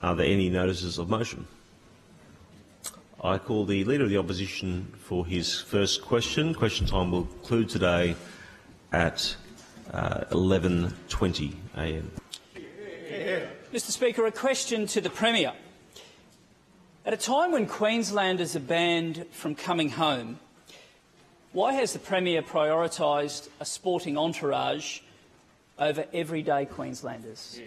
Are there any notices of motion? I call the Leader of the Opposition for his first question. Question time will conclude today at uh, 11.20am. Mr Speaker, a question to the Premier. At a time when Queenslanders are banned from coming home, why has the Premier prioritised a sporting entourage over everyday Queenslanders?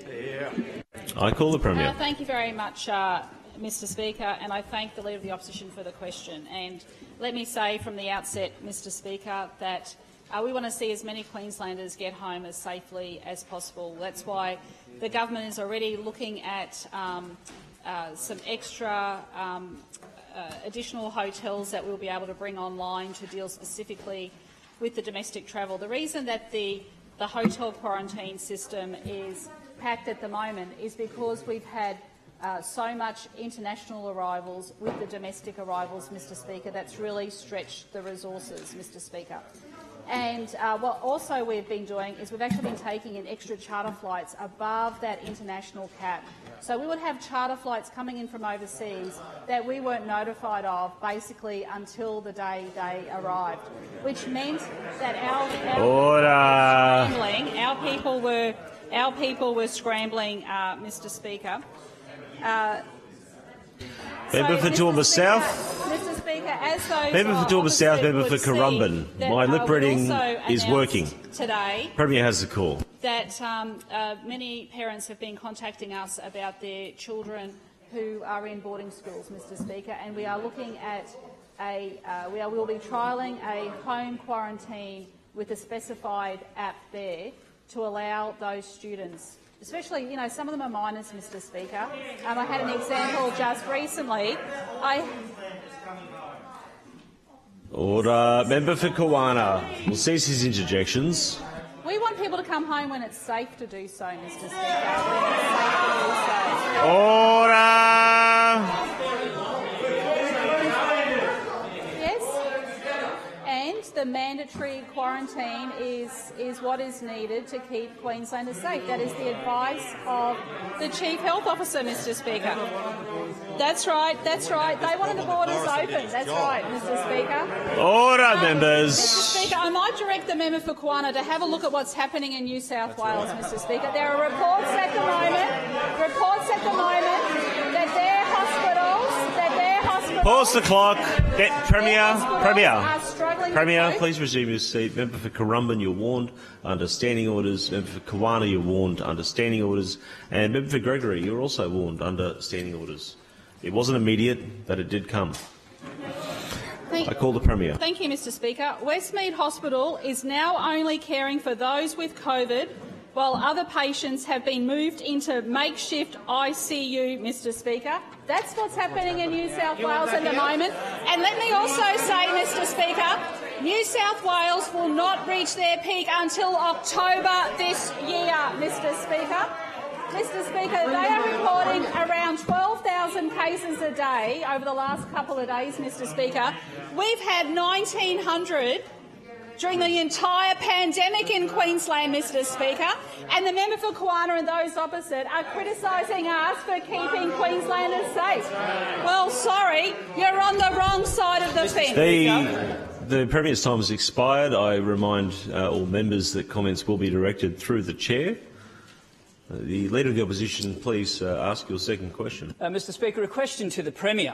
I call the Premier. Uh, thank you very much, uh, Mr Speaker, and I thank the Leader of the Opposition for the question. And let me say from the outset, Mr Speaker, that uh, we want to see as many Queenslanders get home as safely as possible. That's why the government is already looking at um, uh, some extra um, uh, additional hotels that we'll be able to bring online to deal specifically with the domestic travel. The reason that the, the hotel quarantine system is packed at the moment is because we've had uh, so much international arrivals with the domestic arrivals, Mr Speaker, that's really stretched the resources, Mr Speaker. And uh, what also we've been doing is we've actually been taking in extra charter flights above that international cap. So we would have charter flights coming in from overseas that we weren't notified of basically until the day they arrived, which meant that our, our Order. scrambling, our people were our people were scrambling, uh, Mr Speaker. Uh, Member for Mr. Toowoomba South. Mr Speaker, as those Member for Toowoomba South, member for Currumbin. My lip reading is working. Today, Premier has the call. That um, uh, many parents have been contacting us about their children who are in boarding schools, Mr Speaker, and we are looking at a, uh, we, are, will be trialling a home quarantine with a specified app there to allow those students, especially, you know, some of them are minors, Mr Speaker. Um, I had an example just recently. I, Order. Member for Kawana will cease his interjections. People to come home when it's safe to do so, Mr Speaker. Order. Yes. And the mandatory quarantine is, is what is needed to keep Queenslanders safe. That is the advice of the Chief Health Officer, Mr Speaker. That's right, that's right. They wanted the borders open. That's right, Mr Speaker. Order, um, Mr members. Mr Speaker, I might direct the member for Kawana to have a look at what's happening in New South Wales, Mr Speaker. There are reports at the moment, reports at the moment that their hospitals, that their hospitals... Pause the clock. Get Premier. Premier. are struggling to Premier, please resume your seat. Member for Currumbin, you're warned under standing orders. Member for Kawana, you're warned under standing orders. And Member for Gregory, you're also warned under standing orders. It wasn't immediate, but it did come. Thank- I call the Premier. Thank you, Mr Speaker. Westmead Hospital is now only caring for those with COVID, while other patients have been moved into makeshift ICU, Mr Speaker. That's what's happening in New South Wales at the moment. And let me also say, Mr Speaker, New South Wales will not reach their peak until October this year, Mr Speaker. Mr Speaker, they are reporting around 12,000 cases a day over the last couple of days, Mr Speaker. We've had 1,900 during the entire pandemic in Queensland, Mr Speaker, and the member for Kawana and those opposite are criticising us for keeping Queenslanders safe. Well, sorry, you're on the wrong side of the fence. The, the Premier's time has expired. I remind uh, all members that comments will be directed through the Chair. Uh, the Leader of the Opposition, please uh, ask your second question. Uh, Mr Speaker, a question to the Premier.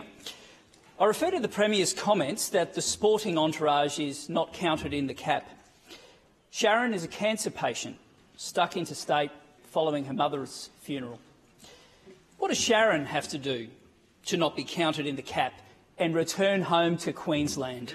I refer to the Premier's comments that the sporting entourage is not counted in the cap. Sharon is a cancer patient stuck interstate following her mother's funeral. What does Sharon have to do to not be counted in the cap and return home to Queensland?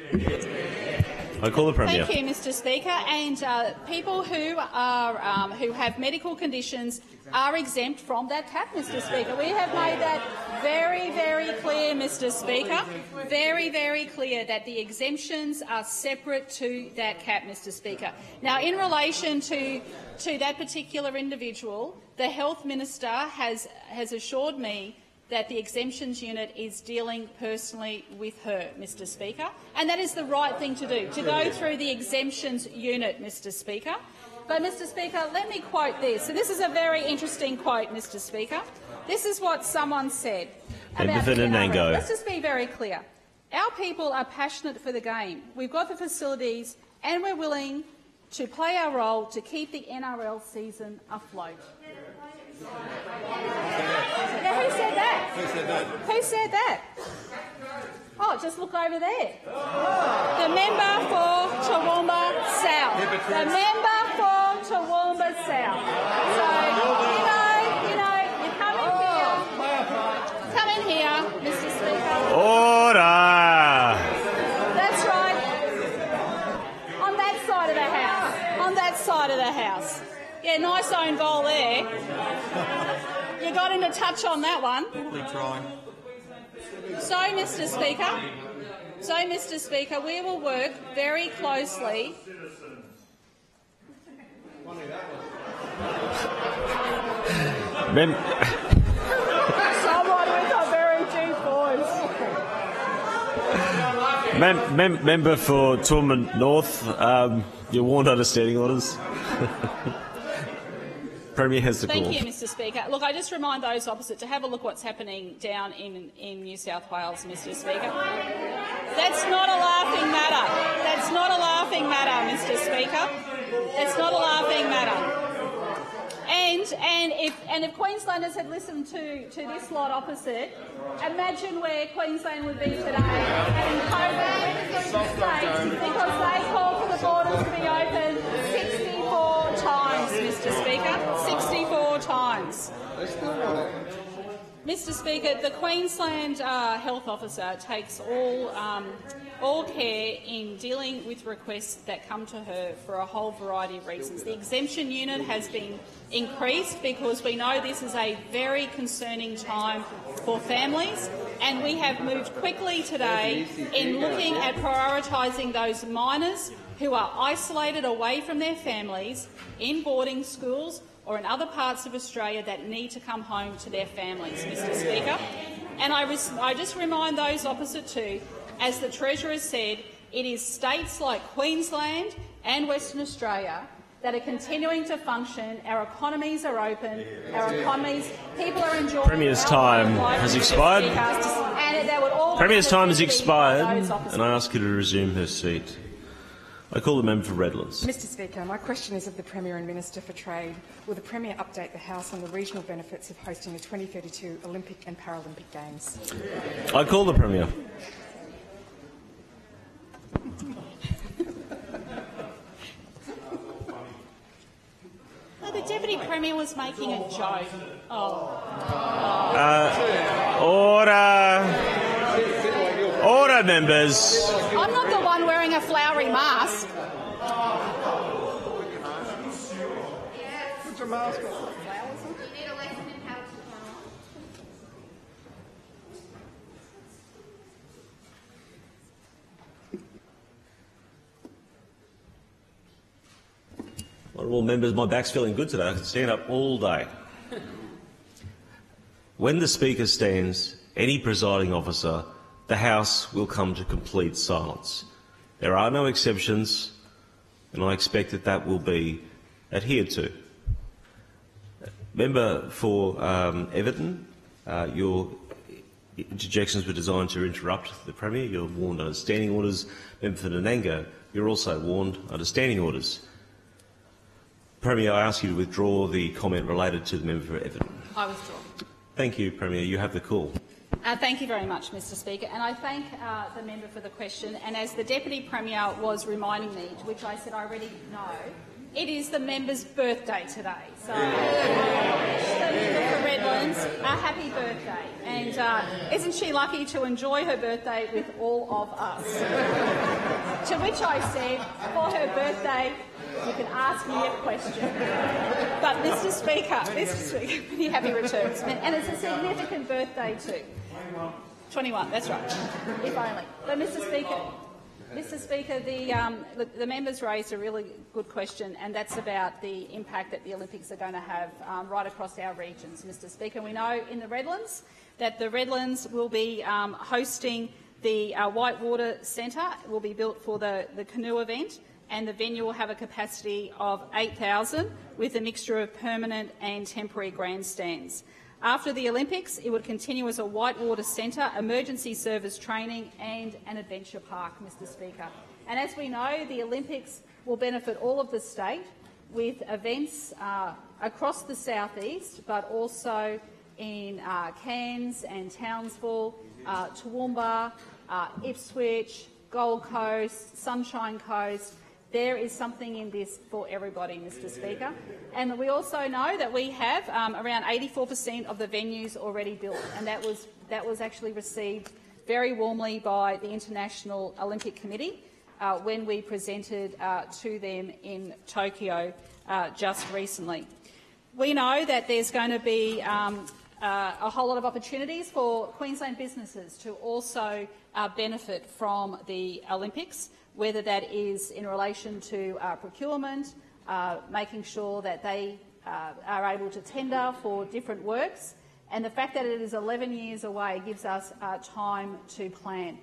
I call the Premier. Thank you, Mr. Speaker. And uh, people who are um, who have medical conditions are exempt from that cap, Mr. Speaker. We have made that very, very clear, Mr. Speaker. Very, very clear that the exemptions are separate to that cap, Mr. Speaker. Now, in relation to to that particular individual, the health minister has has assured me that the exemptions unit is dealing personally with her, Mr Speaker, and that is the right thing to do, to go through the exemptions unit, Mr Speaker. But, Mr Speaker, let me quote this. So this is a very interesting quote, Mr Speaker. This is what someone said. About NRL. Let's just be very clear. Our people are passionate for the game. We've got the facilities and we're willing to play our role to keep the NRL season afloat. Now, who said that? Who said that? Who said that? Oh, just look over there. The member for Toowoomba South. The member for Toowoomba South. So, you know, you know, you come in here. Come in here, Mr Speaker. Order! That's right. On that side of the house. On that side of the house. Yeah, nice own goal there. You got him to touch on that one. We're trying. So, Mr Speaker, so, Mr Speaker, we will work very closely. Mem- Someone with a very deep voice. mem- mem- member for Toowoomba North, um, you're warned under standing orders. Premier has the call. Thank you, Mr Speaker. Look, I just remind those opposite to have a look what's happening down in, in New South Wales, Mr Speaker. That's not a laughing matter. That's not a laughing matter, Mr Speaker. That's not a laughing matter. And, and, if, and if Queenslanders had listened to, to this lot opposite, imagine where Queensland would be today having COVID because they called for the borders to be open 64 times, Mr Speaker. 64 times. Mr Speaker, the Queensland uh, Health Officer takes all, um, all care in dealing with requests that come to her for a whole variety of reasons. The exemption unit has been increased because we know this is a very concerning time for families and we have moved quickly today in looking at prioritising those minors who are isolated away from their families in boarding schools or in other parts of Australia that need to come home to their families, Mr Speaker. And I, res- I just remind those opposite too, as the Treasurer said, it is states like Queensland and Western Australia that are continuing to function. Our economies are open. Our economies, people are enjoying. Premier's time has expired. And that would all Premier's time has expired, and I ask you to resume her seat. I call the member for Redlands. Mr Speaker, my question is of the Premier and Minister for Trade. Will the Premier update the House on the regional benefits of hosting the 2032 Olympic and Paralympic Games? I call the Premier. No, the Deputy Premier was making a joke. Oh. Order! Order, members. I'm not the one wearing a flowery mask. Put your mask on. Honourable members, my back's feeling good today. I can stand up all day. When the Speaker stands, any presiding officer, the House will come to complete silence. There are no exceptions, and I expect that that will be adhered to. Member for um, Everton, uh, your interjections were designed to interrupt the Premier. You're warned under standing orders. Member for Nanango, you're also warned under standing orders. Premier, I ask you to withdraw the comment related to the member for Everton. I withdraw. Thank you, Premier. You have the call. Uh, thank you very much, Mr Speaker, and I thank uh, the member for the question. And as the Deputy Premier was reminding me, to which I said I already know, it is the member's birthday today. So, the member for Redlands, a happy birthday. And uh, isn't she lucky to enjoy her birthday with all of us? to which I said, for her birthday, you can ask me a question. But, Mr Speaker, Mr Speaker, many happy returns. And it's a significant birthday too. 21, that's right. If only. But, Mr Speaker, Mr Speaker, the, um, the, the members raised a really good question, and that's about the impact that the Olympics are going to have um, right across our regions, Mr Speaker. We know in the Redlands that the Redlands will be um, hosting the uh, Whitewater Centre, it will be built for the, the canoe event, and the venue will have a capacity of 8,000 with a mixture of permanent and temporary grandstands. After the Olympics, it would continue as a whitewater centre, emergency service training and an adventure park, Mr Speaker. And as we know, the Olympics will benefit all of the state with events uh, across the southeast, but also in uh, Cairns and Townsville, uh, Toowoomba, uh, Ipswich, Gold Coast, Sunshine Coast. There is something in this for everybody, Mr Speaker. And we also know that we have um, around 84% of the venues already built, and that was, that was actually received very warmly by the International Olympic Committee uh, when we presented uh, to them in Tokyo uh, just recently. We know that there's going to be um, uh, a whole lot of opportunities for Queensland businesses to also uh, benefit from the Olympics, whether that is in relation to uh, procurement, uh, making sure that they uh, are able to tender for different works, and the fact that it is 11 years away gives us uh, time to plan.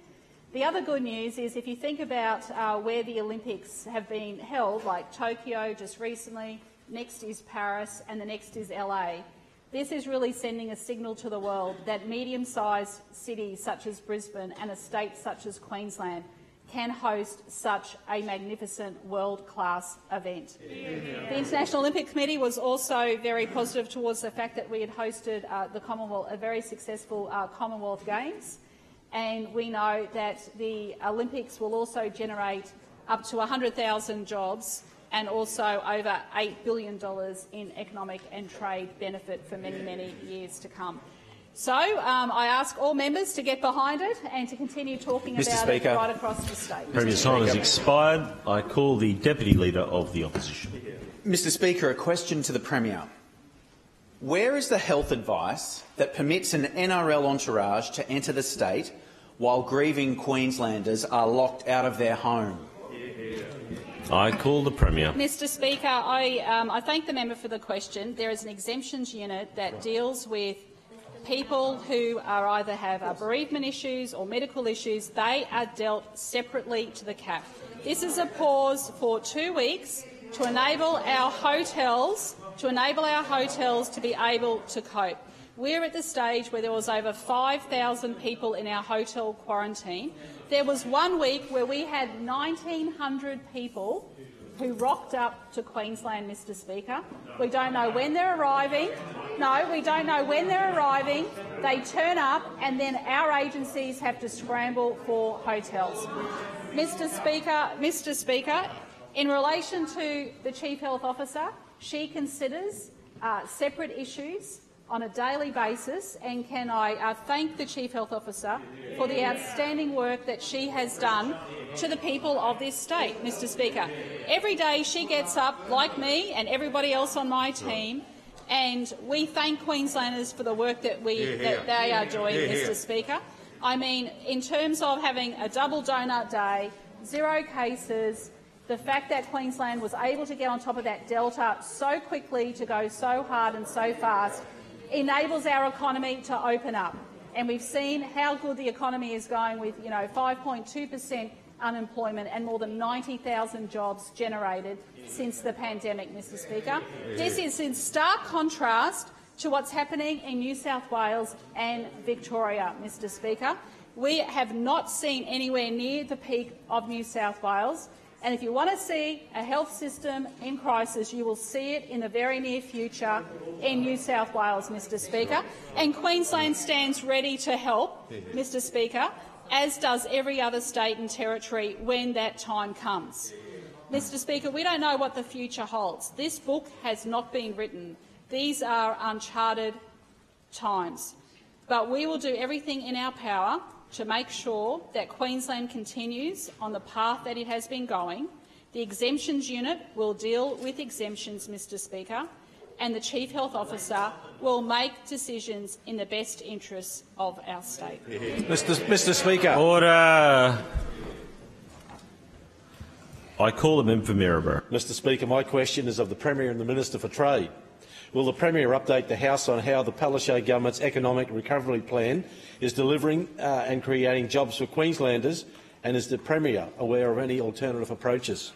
The other good news is if you think about uh, where the Olympics have been held, like Tokyo just recently, next is Paris, and the next is LA, this is really sending a signal to the world that medium-sized cities such as Brisbane and a state such as Queensland can host such a magnificent world-class event. The International Olympic Committee was also very positive towards the fact that we had hosted uh, the Commonwealth, a very successful uh, Commonwealth Games, and we know that the Olympics will also generate up to 100,000 jobs and also over $8 billion in economic and trade benefit for many, many years to come. So um, I ask all members to get behind it and to continue talking Mr. about Speaker. it right across the state. Premier's time has expired. I call the Deputy Leader of the Opposition. Mr Speaker, a question to the Premier. Where is the health advice that permits an NRL entourage to enter the state while grieving Queenslanders are locked out of their home? I call the Premier. Mr Speaker, I, um, I thank the member for the question. There is an exemptions unit that deals with people who are either have bereavement issues or medical issues. They are dealt separately to the cap. This is a pause for two weeks to enable our hotels to enable our hotels to be able to cope. We're at the stage where there was over 5,000 people in our hotel quarantine. There was one week where we had 1,900 people who rocked up to Queensland, Mr Speaker. We don't know when they're arriving. No, we don't know when they're arriving. They turn up and then our agencies have to scramble for hotels. Mr Speaker, Mr Speaker, in relation to the Chief Health Officer, she considers uh, separate issues on a daily basis, and can I uh, thank the Chief Health Officer for the outstanding work that she has done to the people of this state, Mr Speaker. Every day she gets up, like me and everybody else on my team, and we thank Queenslanders for the work that, we, that they are doing, Mr Speaker. I mean, in terms of having a double donut day, zero cases, the fact that Queensland was able to get on top of that delta so quickly, to go so hard and so fast, enables our economy to open up. And we've seen how good the economy is going with, you know, 5.2 per cent unemployment and more than 90,000 jobs generated since the pandemic, Mr Speaker. This is in stark contrast to what's happening in New South Wales and Victoria, Mr Speaker. We have not seen anywhere near the peak of New South Wales. And if you want to see a health system in crisis, you will see it in the very near future in New South Wales, Mr Speaker. And Queensland stands ready to help, Mr Speaker, as does every other state and territory when that time comes. Mr Speaker, we don't know what the future holds. This book has not been written. These are uncharted times. But we will do everything in our power to make sure that Queensland continues on the path that it has been going. The exemptions unit will deal with exemptions, Mr Speaker, and the Chief Health Officer will make decisions in the best interests of our state. Mr. Mr. Speaker. Order. I call the member for Maryborough. Mr Speaker, my question is of the Premier and the Minister for Trade. Will the Premier update the House on how the Palaszczuk government's economic recovery plan is delivering uh, and creating jobs for Queenslanders, and is the Premier aware of any alternative approaches?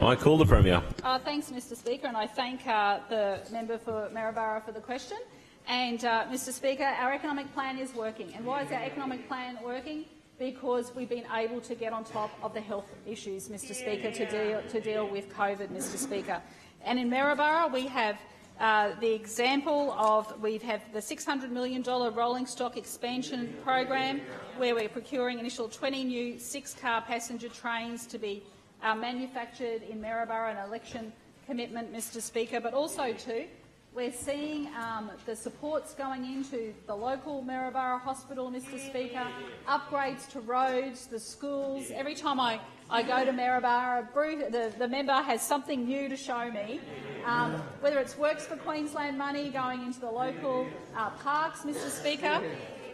I call the Premier. Uh, thanks, Mr Speaker, and I thank uh, the member for Maryborough for the question. And, uh, Mr Speaker, our economic plan is working. And why is our economic plan working? Because we've been able to get on top of the health issues, Mr Speaker, to deal, to deal with COVID, Mr Speaker. And in Maryborough, we have uh, the example of we have the $600 million rolling stock expansion program where we're procuring initial 20 new six-car passenger trains to be uh, manufactured in Maryborough, an election commitment, Mr Speaker, but also too, we're seeing um, the supports going into the local Maryborough Hospital, Mr Speaker, upgrades to roads, the schools. Every time I, I go to Maryborough, the, the member has something new to show me, um, whether it's Works for Queensland money going into the local uh, parks, Mr Speaker.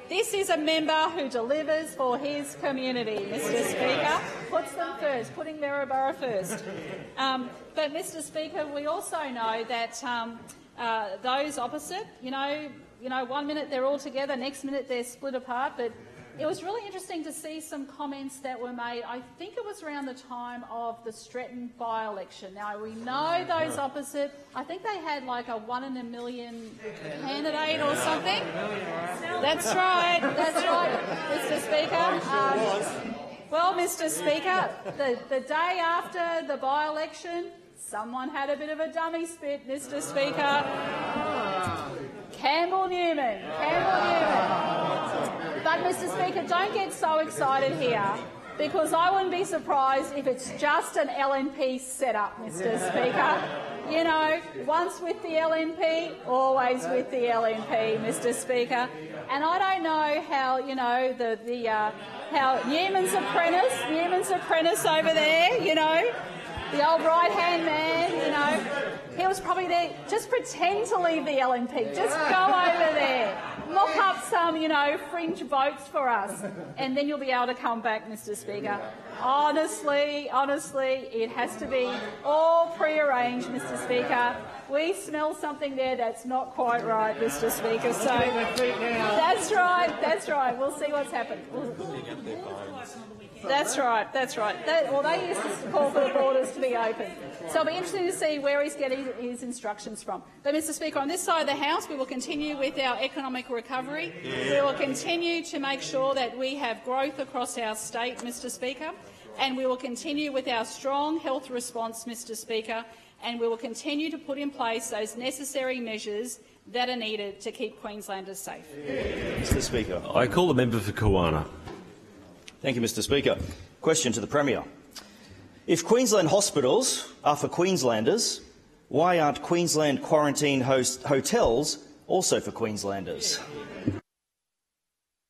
This is a member who delivers for his community, Mr Speaker, puts them first, putting Maryborough first. Um, but, Mr Speaker, we also know that um, uh, those opposite. You know, you know, one minute they're all together, next minute they're split apart. But it was really interesting to see some comments that were made. I think it was around the time of the Stretton by-election. Now we know those opposite. I think they had like a one in a million candidate or something. That's right. That's right, Mr. Speaker. Um, well, Mr. Speaker, the, the day after the by-election, Someone had a bit of a dummy spit, Mr Speaker. Campbell Newman. Campbell Newman. But, Mr Speaker, don't get so excited here because I wouldn't be surprised if it's just an LNP setup, Mr Speaker. You know, once with the LNP, always with the LNP, Mr Speaker. And I don't know how, you know, the, the uh, how Newman's apprentice, Newman's apprentice over there, you know, the old right-hand man, you know, was probably there. Just pretend to leave the LNP. Just go over there. Mock up some, you know, fringe votes for us. And then you'll be able to come back, Mr Speaker. Honestly, honestly, it has to be all pre-arranged, Mr Speaker. We smell something there that's not quite right, Mr Speaker. So that's right, that's right. We'll see what's happened. We'll, that's right, that's right. That, well, they used to call for the borders to be open. So it'll be interesting to see where he's getting his instructions from. But, Mr Speaker, on this side of the House, we will continue with our economic recovery. We will continue to make sure that we have growth across our state, Mr Speaker, and we will continue with our strong health response, Mr Speaker, and we will continue to put in place those necessary measures that are needed to keep Queenslanders safe. Mr Speaker. I call the member for Kawana. Thank you, Mr Speaker. Question to the Premier. If Queensland hospitals are for Queenslanders, why aren't Queensland quarantine host hotels also for Queenslanders?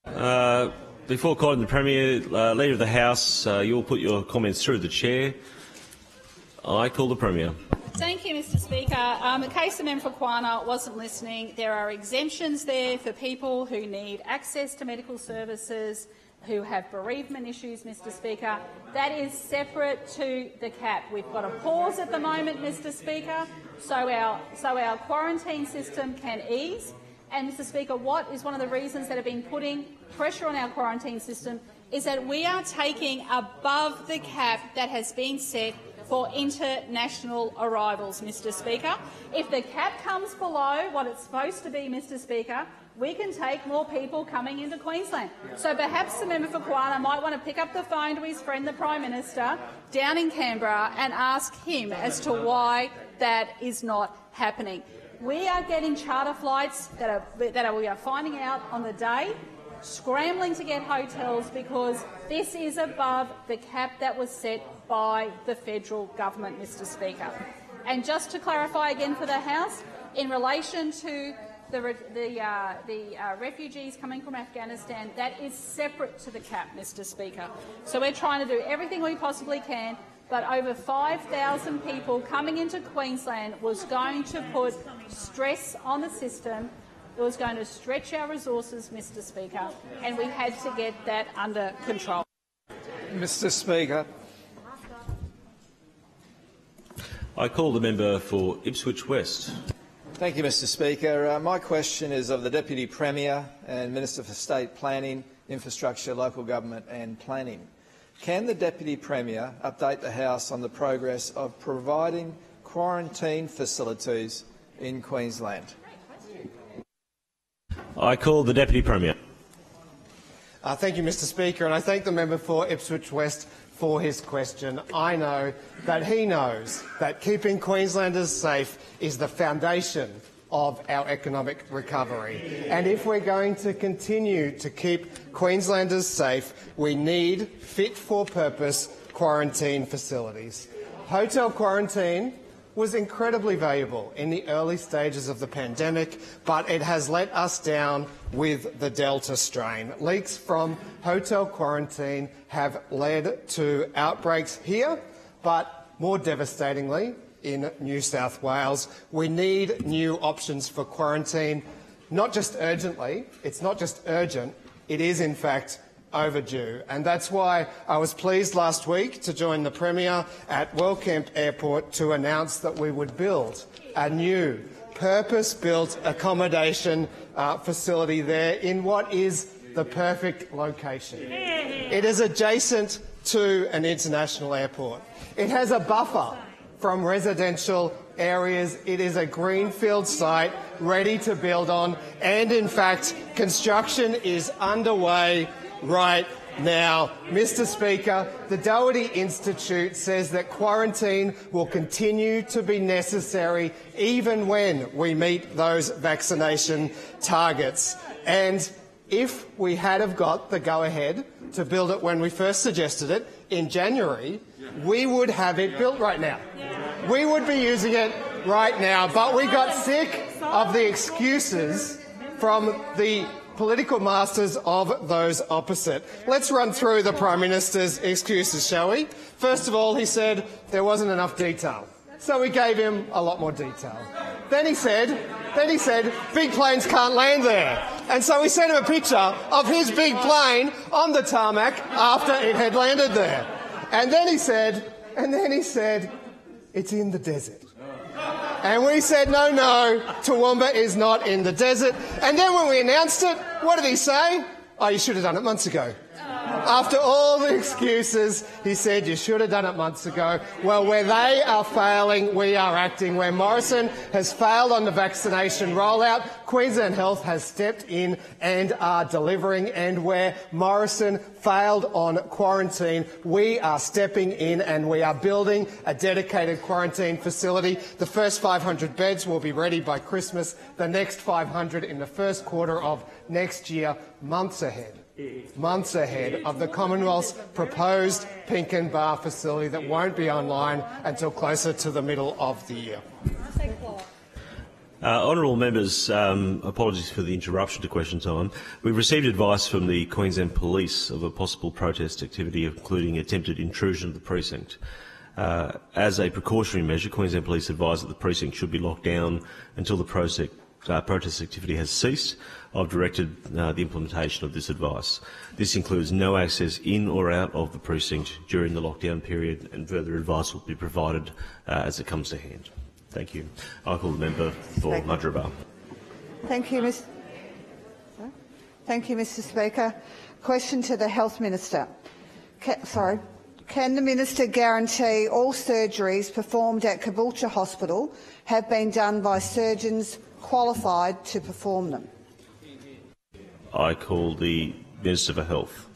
Uh, before calling the Premier, uh, Leader of the House, uh, you'll put your comments through the Chair. I call the Premier. Thank you, Mr Speaker. Um, the case of member for Kawana wasn't listening. There are exemptions there for people who need access to medical services, who have bereavement issues, Mr Speaker. That is separate to the cap. We've got a pause at the moment, Mr Speaker, so our, so our quarantine system can ease. And, Mr Speaker, what is one of the reasons that have been putting pressure on our quarantine system is that we are taking above the cap that has been set for international arrivals, Mr Speaker. If the cap comes below what it's supposed to be, Mr Speaker, we can take more people coming into Queensland. So perhaps the member for Kawana might want to pick up the phone to his friend, the Prime Minister, down in Canberra and ask him as to why that is not happening. We are getting charter flights that, are, that are, we are finding out on the day, scrambling to get hotels because this is above the cap that was set by the federal government, Mr Speaker. And just to clarify again for the House, in relation to the, the, uh, the uh, refugees coming from Afghanistan, that is separate to the cap, Mr Speaker. So we're trying to do everything we possibly can, but over 5,000 people coming into Queensland was going to put stress on the system. It was going to stretch our resources, Mr Speaker, and we had to get that under control. Mr Speaker. I call the member for Ipswich West. Thank you, Mr Speaker. Uh, my question is of the Deputy Premier and Minister for State Planning, Infrastructure, Local Government and Planning. Can the Deputy Premier update the House on the progress of providing quarantine facilities in Queensland? I call the Deputy Premier. Uh, thank you, Mr Speaker, and I thank the member for Ipswich West for his question. I know that he knows that keeping Queenslanders safe is the foundation of our economic recovery. And if we're going to continue to keep Queenslanders safe, we need fit-for-purpose quarantine facilities. Hotel quarantine was incredibly valuable in the early stages of the pandemic, but it has let us down with the Delta strain. Leaks from hotel quarantine have led to outbreaks here, but more devastatingly, in New South Wales. We need new options for quarantine, not just urgently, it's not just urgent, it is in fact overdue. And that's why I was pleased last week to join the Premier at Wellcamp Airport to announce that we would build a new purpose-built accommodation uh, facility there in what is the perfect location. It is adjacent to an international airport. It has a buffer from residential areas. It is a greenfield site ready to build on, and in fact, construction is underway right now. Mr Speaker, the Doherty Institute says that quarantine will continue to be necessary even when we meet those vaccination targets. And if we had have got the go-ahead to build it when we first suggested it in January, we would have it built right now. We would be using it right now, but we got sick of the excuses from the political masters of those opposite. Let's run through the Prime Minister's excuses, shall we? First of all, he said there wasn't enough detail. So we gave him a lot more detail. Then he said, then he said, big planes can't land there. And so we sent him a picture of his big plane on the tarmac after it had landed there. And then he said, and then he said, it's in the desert. And we said, no, no, Toowoomba is not in the desert. And then when we announced it, what did he say? Oh, you should have done it months ago. After all the excuses, he said, you should have done it months ago. Well, where they are failing, we are acting. Where Morrison has failed on the vaccination rollout, Queensland Health has stepped in and are delivering. And where Morrison failed on quarantine, we are stepping in and we are building a dedicated quarantine facility. The first 500 beds will be ready by Christmas, the next 500 in the first quarter of next year, months ahead months ahead of the Commonwealth's proposed Pinkenba facility that won't be online until closer to the middle of the year. Uh, honourable members, um, apologies for the interruption to question time. We've received advice from the Queensland Police of a possible protest activity, including attempted intrusion of the precinct. Uh, as a precautionary measure, Queensland Police advise that the precinct should be locked down until the uh, protest activity has ceased. I've directed uh, the implementation of this advice. This includes no access in or out of the precinct during the lockdown period, and further advice will be provided uh, as it comes to hand. Thank you. I call the member for Mudgeeraba. Thank you, Mr. Thank you, Mr. Speaker. Question to the Health Minister. Ca sorry. Can the Minister guarantee all surgeries performed at Caboolture Hospital have been done by surgeons qualified to perform them? I call the Minister for Health.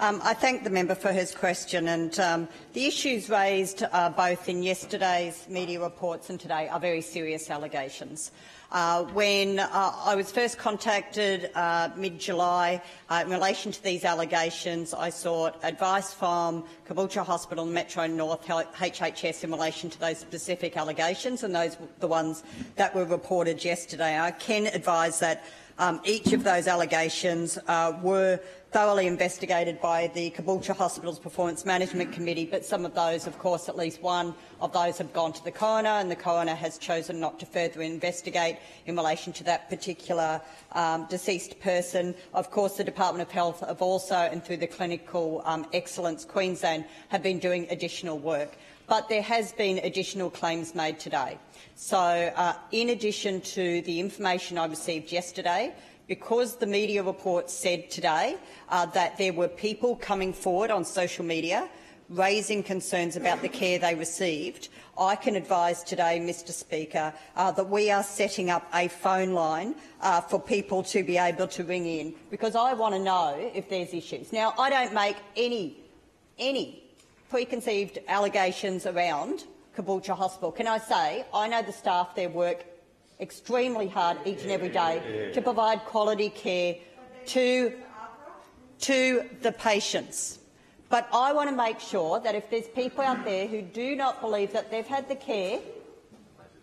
Um, I thank the member for his question, and um, the issues raised uh, both in yesterday's media reports and today are very serious allegations. Uh, when uh, I was first contacted uh, mid-July uh, in relation to these allegations, I sought advice from Caboolture Hospital and Metro North HHS in relation to those specific allegations, and those the ones that were reported yesterday. I can advise that um, each of those allegations uh, were thoroughly investigated by the Caboolture Hospital's Performance Management Committee, but some of those, of course, at least one of those have gone to the coroner, and the coroner has chosen not to further investigate in relation to that particular um, deceased person. Of course, the Department of Health have also, and through the Clinical um, Excellence Queensland, have been doing additional work. But there has been additional claims made today. So, uh, in addition to the information I received yesterday, because the media reports said today uh, that there were people coming forward on social media raising concerns about the care they received, I can advise today, Mr Speaker, uh, that we are setting up a phone line uh, for people to be able to ring in, because I want to know if there's issues. Now, I don't make any, any preconceived allegations around Caboolture Hospital. Can I say, I know the staff their work extremely hard each and every day to provide quality care to, to the patients. But I want to make sure that if there's people out there who do not believe that they've had the care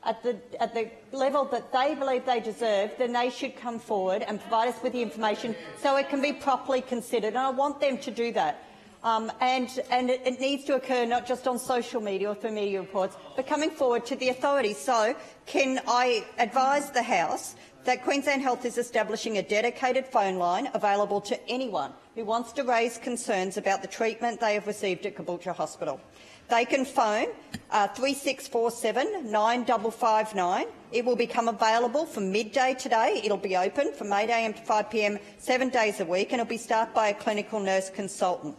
at the, at the level that they believe they deserve, then they should come forward and provide us with the information so it can be properly considered. And I want them to do that. Um, and, and it, needs to occur not just on social media or through media reports, but coming forward to the authorities. So can I advise the House that Queensland Health is establishing a dedicated phone line available to anyone who wants to raise concerns about the treatment they have received at Caboolture Hospital. They can phone uh, 3647 9559. It will become available from midday today. It'll be open from 8am to 5pm, seven days a week, and it'll be staffed by a clinical nurse consultant.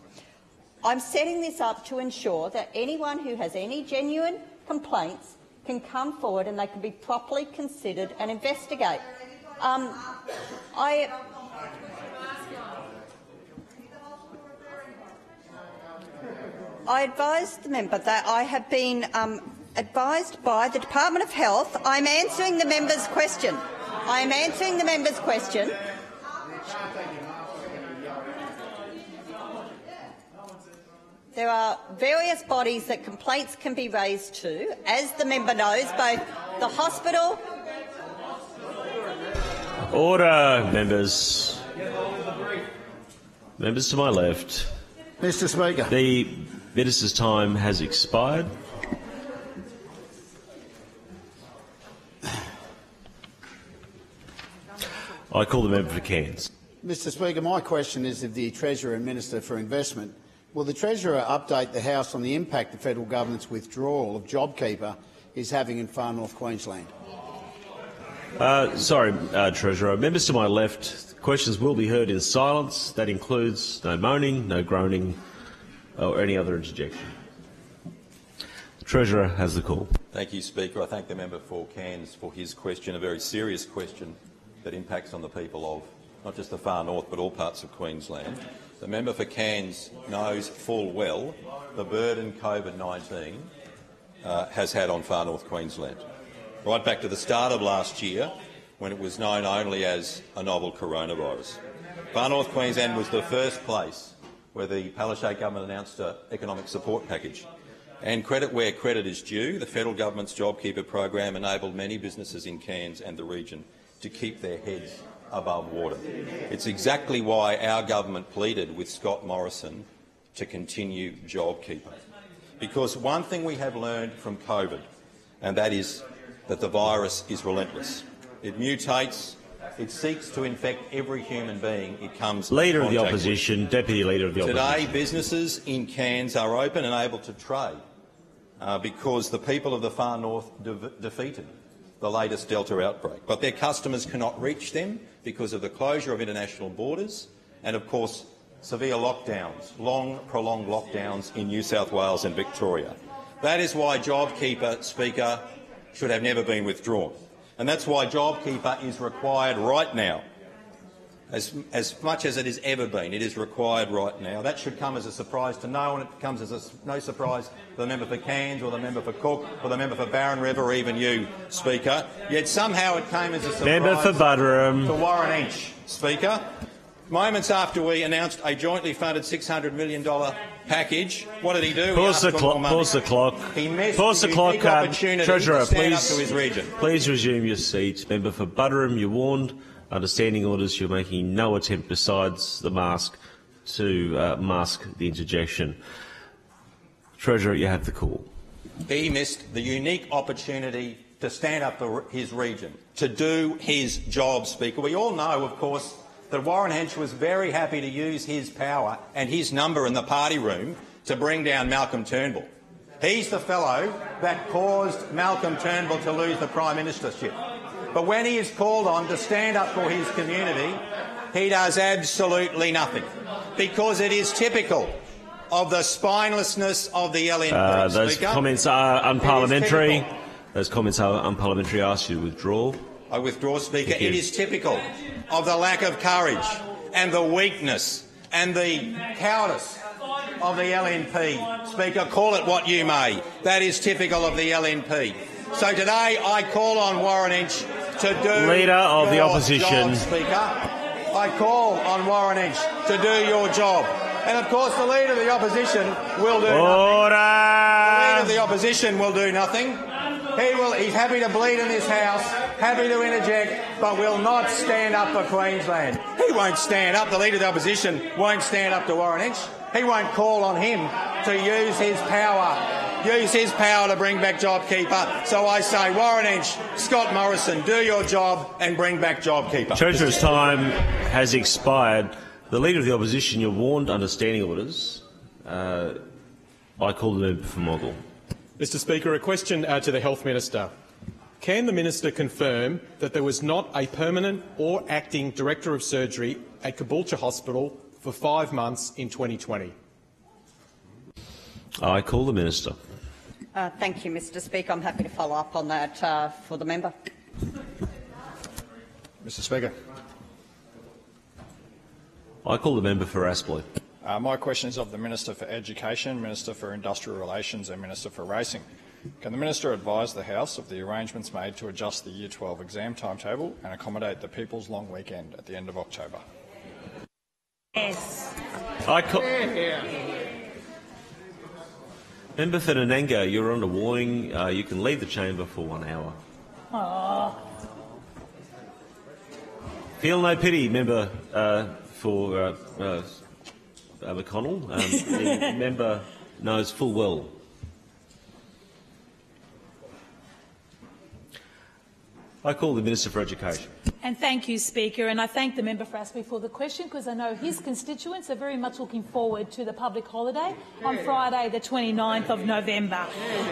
I'm setting this up to ensure that anyone who has any genuine complaints can come forward and they can be properly considered and investigated. Um, I, I advised the member that I have been um, advised by the Department of Health. I'm answering the member's question. I am answering the member's question. There are various bodies that complaints can be raised to. As the member knows, both the hospital. Order, members. Members to my left. Mr Speaker. The minister's time has expired. I call the member for Cairns. Mr Speaker, my question is of the Treasurer and Minister for Investment. Will the Treasurer update the House on the impact the federal government's withdrawal of JobKeeper is having in far north Queensland? Uh, sorry, uh, Treasurer. Members to my left, questions will be heard in silence. That includes no moaning, no groaning or any other interjection. The Treasurer has the call. Thank you, Speaker. I thank the member for Cairns for his question, a very serious question that impacts on the people of not just the far north but all parts of Queensland. The member for Cairns knows full well the burden COVID-19 uh, has had on far north Queensland. Right back to the start of last year, when it was known only as a novel coronavirus. Far north Queensland was the first place where the Palaszczuk government announced an economic support package. And credit where credit is due, the federal government's JobKeeper program enabled many businesses in Cairns and the region to keep their heads above water. It's exactly why our government pleaded with Scott Morrison to continue JobKeeper. Because one thing we have learned from COVID, and that is that the virus is relentless. It mutates, it seeks to infect every human being it comes Leader of the contact with. Opposition, Deputy Leader of the Today, Opposition. businesses in Cairns are open and able to trade uh, because the people of the far north de- defeated the latest Delta outbreak. But their customers cannot reach them because of the closure of international borders and, of course, severe lockdowns, long, prolonged lockdowns in New South Wales and Victoria. That is why JobKeeper, Speaker, should have never been withdrawn. And that's why JobKeeper is required right now. As, as much as it has ever been, it is required right now. That should come as a surprise to no one. It comes as a, no surprise to the member for Cairns or the member for Cook or the member for Barron River or even you, Speaker. Yet somehow it came as a surprise Member for Buderim. to Warren Entsch, Speaker. Moments after we announced a jointly funded $600 million package, what did he do? He Pause asked the clock. Pause the clock. He missed Pause the clock. uh, Treasurer, please, to his region. please resume your seat. Member for Buderim, you're warned. Under standing orders, you're making no attempt besides the mask to uh, mask the interjection. Treasurer, you have the call. He missed the unique opportunity to stand up for his region, to do his job, Speaker. We all know, of course, that Warren Entsch was very happy to use his power and his number in the party room to bring down Malcolm Turnbull. He's the fellow that caused Malcolm Turnbull to lose the Prime Ministership. But when he is called on to stand up for his community, he does absolutely nothing. Because it is typical of the spinelessness of the LNP. Uh, those Speaker. comments are unparliamentary. Those comments are unparliamentary. I ask you to withdraw. I withdraw, Speaker. It is typical of the lack of courage and the weakness and the cowardice of the LNP. Speaker, call it what you may. That is typical of the LNP. So today I call on Warren Entsch to do Leader of the opposition. job, Speaker. I call on Warren Entsch to do your job. And of course the Leader of the Opposition will do nothing. The Leader of the Opposition will do nothing. He will, he's happy to bleed in this House, happy to interject, but will not stand up for Queensland. He won't stand up. The Leader of the Opposition won't stand up to Warren Entsch. He won't call on him to use his power, use his power to bring back JobKeeper. So I say, Warren Entsch, Scott Morrison, do your job and bring back JobKeeper. Treasurer's time has expired. The Leader of the Opposition, you're warned under standing orders. Uh, I call the member for Moggill. Mr Speaker, a question uh, to the Health Minister. Can the Minister confirm that there was not a permanent or acting Director of Surgery at Caboolture Hospital for five months in 2020? I call the Minister. Uh, thank you, Mr Speaker. I'm happy to follow up on that uh, for the member. Mr Speaker. I call the member for Aspley. Uh, my question is of the Minister for Education, Minister for Industrial Relations and Minister for Racing. Can the Minister advise the House of the arrangements made to adjust the Year 12 exam timetable and accommodate the People's Long Weekend at the end of October? Yes. I call... Member for Nanango, you're under warning. Uh, you can leave the chamber for one hour. Oh. Feel no pity, member uh, for uh, uh, uh, McConnel. Um, the member knows full well. I call the Minister for Education. And thank you, Speaker. And I thank the member for asking for the question because I know his constituents are very much looking forward to the public holiday on Friday, the 29th of November.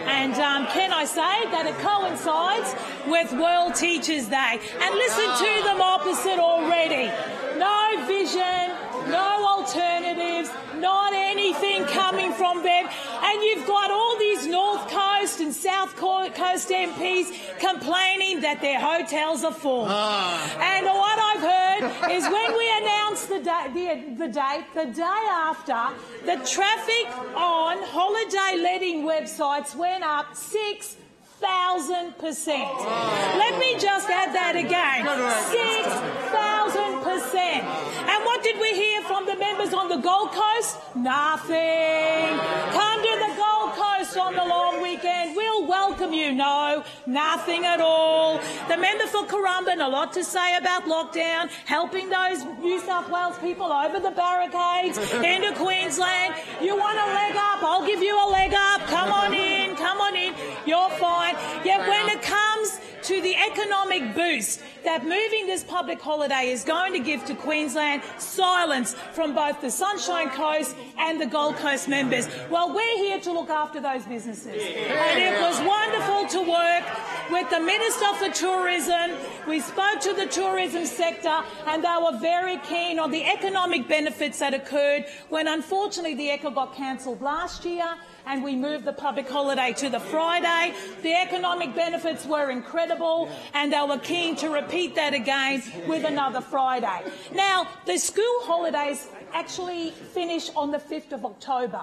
And um, can I say that it coincides with World Teachers' Day? And listen to them opposite already. No vision, no alternatives, not anything coming from them. And you've got all South Coast MPs complaining that their hotels are full. Ah. And what I've heard is when we announced the, da- the, the date, the day after, the traffic on holiday letting websites went up six thousand percent. Let me just add that again. Six thousand percent. And what did we hear from the members on the Gold Coast? Nothing. Come to the Gold On the long weekend. We'll welcome you. No, nothing at all. The member for Currumbin, a lot to say about lockdown, helping those New South Wales people over the barricades into Queensland. You want a leg up? I'll give you a leg up. Come on in. Come on in. You're fine. Yet when it comes to the economic boost that moving this public holiday is going to give to Queensland, silence from both the Sunshine Coast and the Gold Coast members. Well, we're here to look after those businesses. And it was wonderful to work with the Minister for Tourism. We spoke to the tourism sector and they were very keen on the economic benefits that occurred when unfortunately the Ekka got cancelled last year and we moved the public holiday to the Friday. The economic benefits were incredible and they were keen to repeat that again with another Friday. Now, the school holidays actually finish on the 5th of October.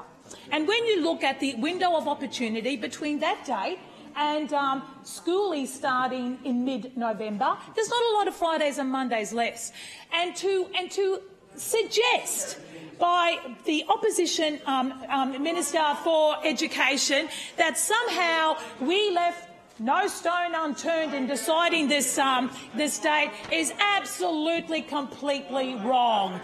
And when you look at the window of opportunity between that date and um, school is starting in mid-November, there's not a lot of Fridays and Mondays left. And to, and to suggest by the opposition um, um, minister for education that somehow we left no stone unturned in deciding this, um, this date is absolutely, completely wrong.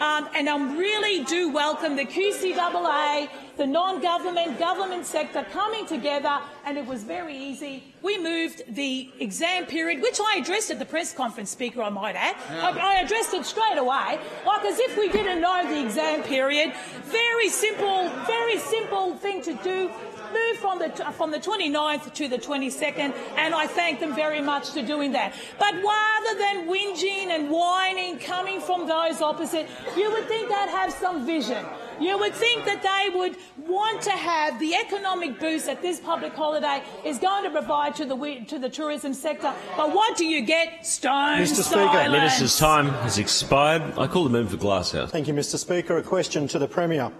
Um, and I really do welcome the QCAA, the non-government, government sector coming together, and it was very easy. We moved the exam period, which I addressed at the press conference, Speaker, I might add. I, I addressed it straight away, like as if we didn't know the exam period. Very simple, very simple thing to do move from the, from the 29th to the 22nd, and I thank them very much for doing that. But rather than whinging and whining coming from those opposite, you would think they'd have some vision. You would think that they would want to have the economic boost that this public holiday is going to provide to the to the tourism sector. But what do you get? Stone Mr. Speaker, silence. Minister's time has expired. I call the member for Glasshouse. Thank you, Mr Speaker. A question to the Premier.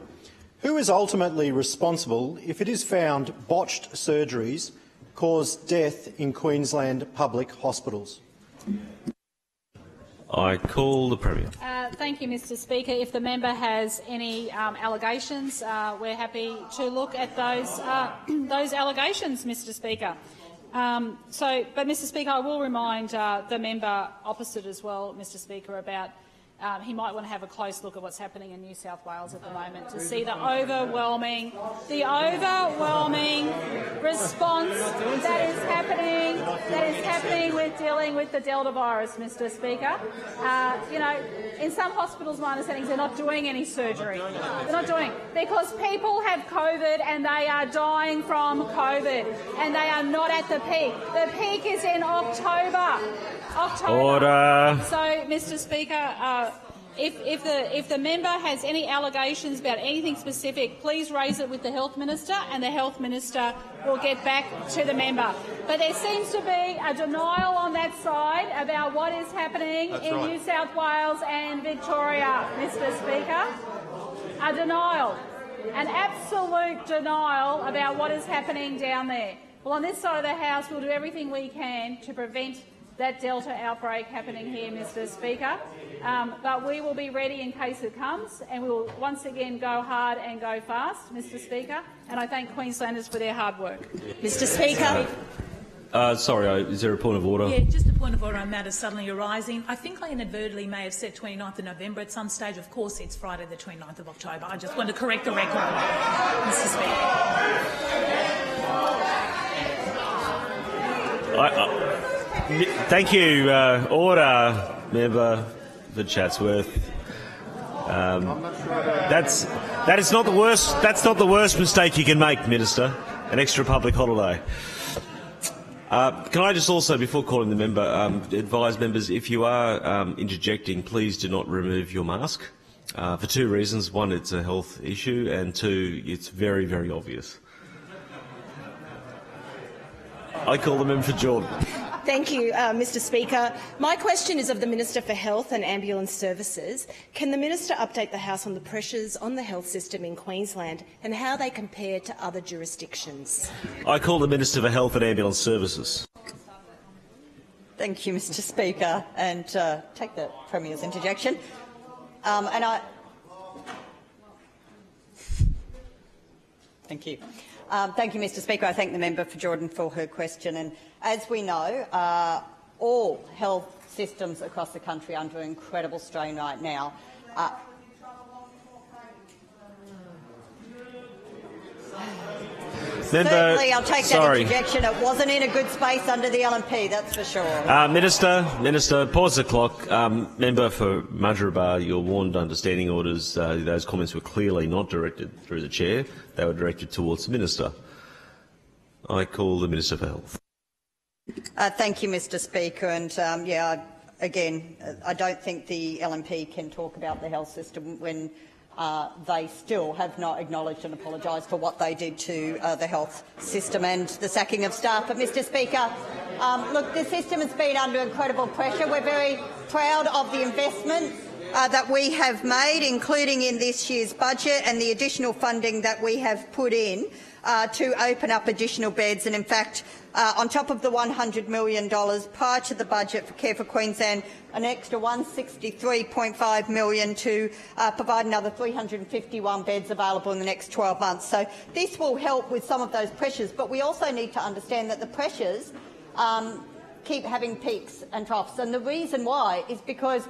Who is ultimately responsible if it is found botched surgeries cause death in Queensland public hospitals? I call the Premier. Uh, thank you, Mr Speaker. If the member has any um, allegations, uh, we're happy to look at those, uh, those allegations, Mr Speaker. Um, so, but, Mr Speaker, I will remind uh, the member opposite as well, Mr Speaker, about um, he might want to have a close look at what's happening in New South Wales at the moment to see the overwhelming, the overwhelming response that is happening, that is happening with dealing with the Delta virus, Mr. Speaker. Uh, you know, in some hospitals, my understanding is they're not doing any surgery. They're not doing because people have COVID and they are dying from COVID, and they are not at the peak. The peak is in October. October. Order. So, Mr. Speaker, uh, if, if, the, if the member has any allegations about anything specific, please raise it with the Health Minister, and the Health Minister will get back to the member. But there seems to be a denial on that side about what is happening That's in right. New South Wales and Victoria, Mr. Speaker. A denial, an absolute denial about what is happening down there. Well, on this side of the House, we'll do everything we can to prevent that Delta outbreak happening here, Mr Speaker. Um, but we will be ready in case it comes, and we will once again go hard and go fast, Mr Speaker. And I thank Queenslanders for their hard work. Mr Speaker. Uh, sorry, uh, is there a point of order? Yeah, just a point of order on matters suddenly arising. I think I inadvertently may have said 29th of November at some stage. Of course, it's Friday the 29th of October. I just want to correct the record, Mr Speaker. I, uh, mi- thank you. Uh, order, member for Chatsworth. Um, that's that is not the worst. That's not the worst mistake you can make, Minister. An extra public holiday. Uh, can I just also, before calling the member, um, advise members if you are um, interjecting, please do not remove your mask. Uh, for two reasons: one, it's a health issue, and two, it's very, very obvious. I call the member for Jordan. Thank you, uh, Mr Speaker. My question is of the Minister for Health and Ambulance Services. Can the Minister update the House on the pressures on the health system in Queensland and how they compare to other jurisdictions? I call the Minister for Health and Ambulance Services. Thank you, Mr Speaker, and uh, take the Premier's interjection. Um, and I... Thank you. Um, thank you, Mr Speaker. I thank the member for Jordan for her question. And as we know, uh, all health systems across the country are under incredible strain right now. Uh, Certainly, I'll take sorry. that interjection. It wasn't in a good space under the LNP, that's for sure. Uh, Minister, Minister, pause the clock. Um, member for Mudgeeraba, your warned understanding orders, uh, those comments were clearly not directed through the chair. They were directed towards the Minister. I call the Minister for Health. Uh, thank you, Mr Speaker. And um, yeah, again, uh, I don't think the LNP can talk about the health system when uh, they still have not acknowledged and apologised for what they did to uh, the health system and the sacking of staff. But, Mr Speaker, um, look, the system has been under incredible pressure. We're very proud of the investment uh, that we have made, including in this year's budget and the additional funding that we have put in uh, to open up additional beds. And in fact, uh, on top of the $100 million prior to the budget for Care for Queensland, an extra 163.5 million to uh, provide another 351 beds available in the next 12 months. So this will help with some of those pressures, but we also need to understand that the pressures um, keep having peaks and troughs. And the reason why is because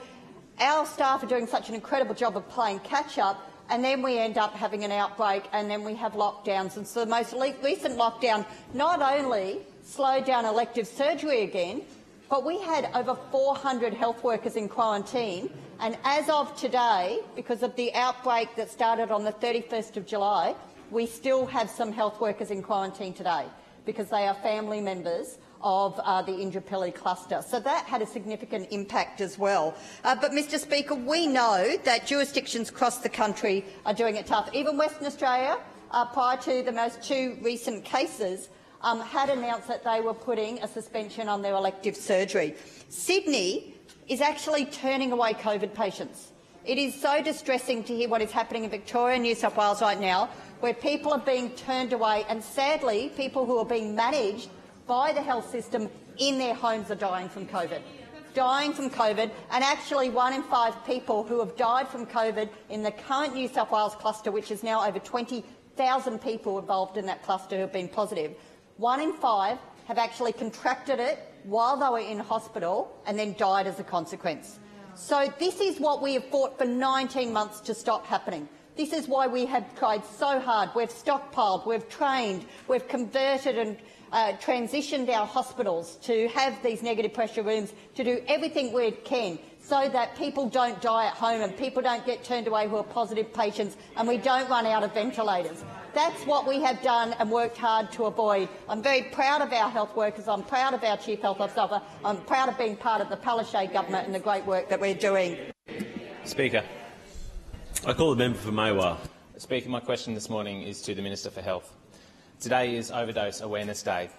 our staff are doing such an incredible job of playing catch-up and then we end up having an outbreak and then we have lockdowns. And so the most recent lockdown not only slowed down elective surgery again, but we had over 400 health workers in quarantine. And as of today, because of the outbreak that started on the 31st of July, we still have some health workers in quarantine today because they are family members of uh, the Indooroopilly cluster. So that had a significant impact as well. Uh, but, Mr Speaker, we know that jurisdictions across the country are doing it tough. Even Western Australia, uh, prior to the most two recent cases, um, had announced that they were putting a suspension on their elective surgery. Sydney is actually turning away COVID patients. It is so distressing to hear what is happening in Victoria and New South Wales right now, where people are being turned away, and sadly, people who are being managed by the health system in their homes are dying from COVID. Dying from COVID, and actually one in five people who have died from COVID in the current New South Wales cluster, which is now over 20,000 people involved in that cluster who have been positive, one in five have actually contracted it while they were in hospital and then died as a consequence. So this is what we have fought for 19 months to stop happening. This is why we have tried so hard. We've stockpiled, we've trained, we've converted and uh, transitioned our hospitals to have these negative pressure rooms, to do everything we can so that people don't die at home and people don't get turned away who are positive patients and we don't run out of ventilators. That's what we have done and worked hard to avoid. I'm very proud of our health workers. I'm proud of our Chief Health Officer. I'm proud of being part of the Palaszczuk government and the great work that we're doing. Speaker. I call the member for Maiwar. Speaker, my question this morning is to the Minister for Health. Today is Overdose Awareness Day.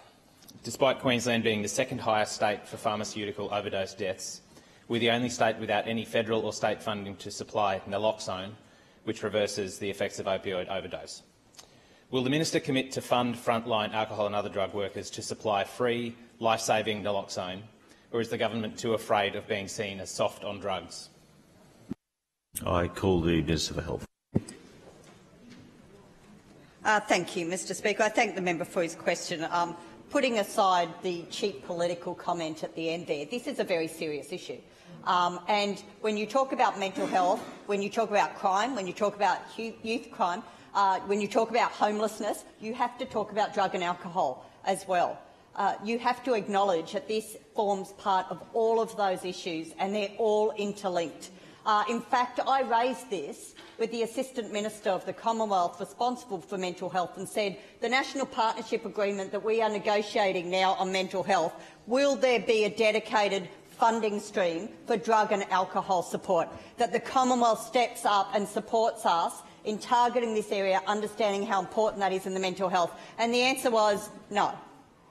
Despite Queensland being the second highest state for pharmaceutical overdose deaths, we're the only state without any federal or state funding to supply naloxone, which reverses the effects of opioid overdose. Will the minister commit to fund frontline alcohol and other drug workers to supply free, life-saving naloxone, or is the government too afraid of being seen as soft on drugs? I call the Minister for Health. Uh, thank you, Mr Speaker. I thank the member for his question. Um, putting aside the cheap political comment at the end there, this is a very serious issue. Um, and when you talk about mental health, when you talk about crime, when you talk about youth crime, uh, when you talk about homelessness, you have to talk about drug and alcohol as well. Uh, you have to acknowledge that this forms part of all of those issues and they're all interlinked. Uh, in fact, I raised this with the Assistant Minister of the Commonwealth responsible for mental health and said the National Partnership Agreement that we are negotiating now on mental health, will there be a dedicated funding stream for drug and alcohol support, that the Commonwealth steps up and supports us in targeting this area, understanding how important that is in the mental health? And the answer was no.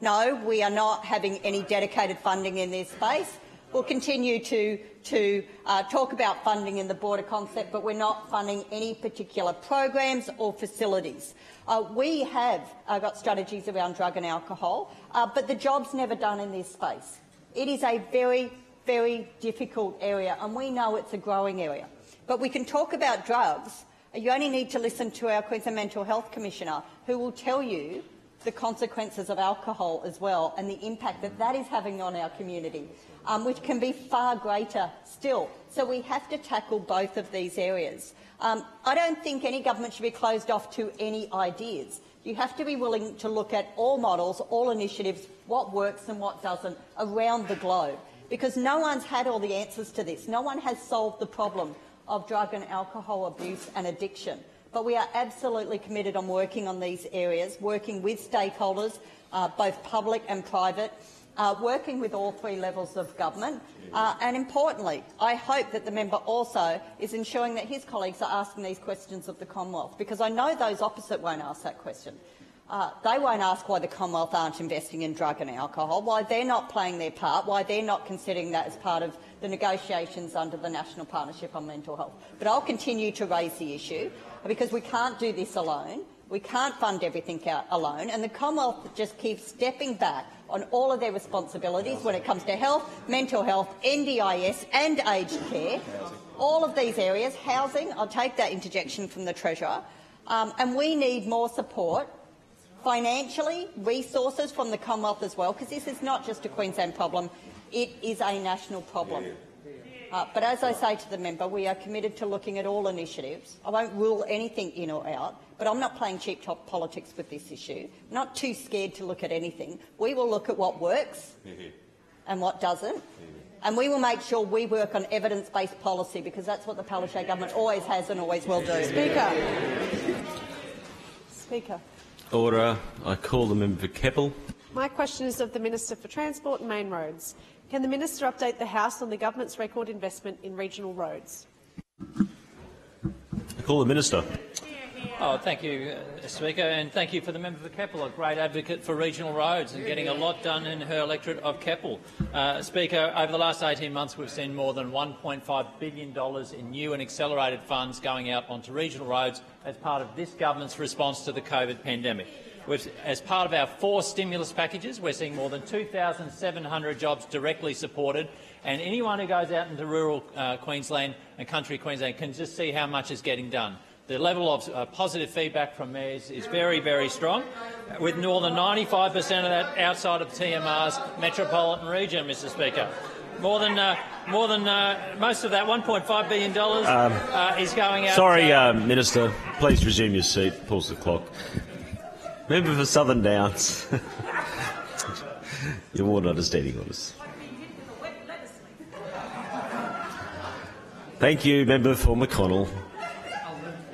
No, we are not having any dedicated funding in this space. We'll continue to, to uh, talk about funding in the border concept, but we're not funding any particular programs or facilities. Uh, we have uh, got strategies around drug and alcohol, uh, but the job's never done in this space. It is a very, very difficult area, and we know it's a growing area. But we can talk about drugs. You only need to listen to our Queensland Mental Health Commissioner, who will tell you the consequences of alcohol as well and the impact that that is having on our community um, which can be far greater still. So we have to tackle both of these areas. Um, I don't think any government should be closed off to any ideas. You have to be willing to look at all models, all initiatives, what works and what doesn't around the globe, because no one's had all the answers to this. No one has solved the problem of drug and alcohol abuse and addiction. But we are absolutely committed on working on these areas, working with stakeholders, uh, both public and private, uh, working with all three levels of government. Uh, and importantly, I hope that the member also is ensuring that his colleagues are asking these questions of the Commonwealth, because I know those opposite won't ask that question. Uh, they won't ask why the Commonwealth aren't investing in drug and alcohol, why they're not playing their part, why they're not considering that as part of the negotiations under the National Partnership on Mental Health. But I'll continue to raise the issue because we can't do this alone. We can't fund everything out alone, and the Commonwealth just keeps stepping back on all of their responsibilities when it comes to health, mental health, NDIS and aged care. All of these areas, housing, I'll take that interjection from the Treasurer, um, and we need more support financially, resources from the Commonwealth as well, because this is not just a Queensland problem, it is a national problem. Uh, but as I say to the member, we are committed to looking at all initiatives. I won't rule anything in or out, but I'm not playing cheap top politics with this issue. I'm not too scared to look at anything. We will look at what works mm-hmm. and what doesn't. Mm-hmm. And we will make sure we work on evidence-based policy because that's what the Palaszczuk government always has and always will do. Speaker. Speaker. Order. I call the member for Keppel. My question is of the Minister for Transport and Main Roads. Can the Minister update the House on the government's record investment in regional roads? I call the minister. Oh, thank you, uh, Speaker, and thank you for the member for Keppel, a great advocate for regional roads and getting a lot done in her electorate of Keppel. Uh, Speaker, over the last 18 months we've seen more than $1.5 billion in new and accelerated funds going out onto regional roads as part of this government's response to the COVID pandemic. We've, as part of our four stimulus packages, we're seeing more than 2,700 jobs directly supported, and anyone who goes out into rural uh, Queensland and country Queensland can just see how much is getting done. The level of uh, positive feedback from mayors is very, very strong, with more than 95 per cent of that outside of TMR's metropolitan region, Mr Speaker. More than, uh, more than uh, most of that $1.5 billion Um, uh, is going out. Sorry, uh, Minister. Please resume your seat. Pause the clock. Member for Southern Downs. You're more than understanding on us. Thank you, Member for McConnel.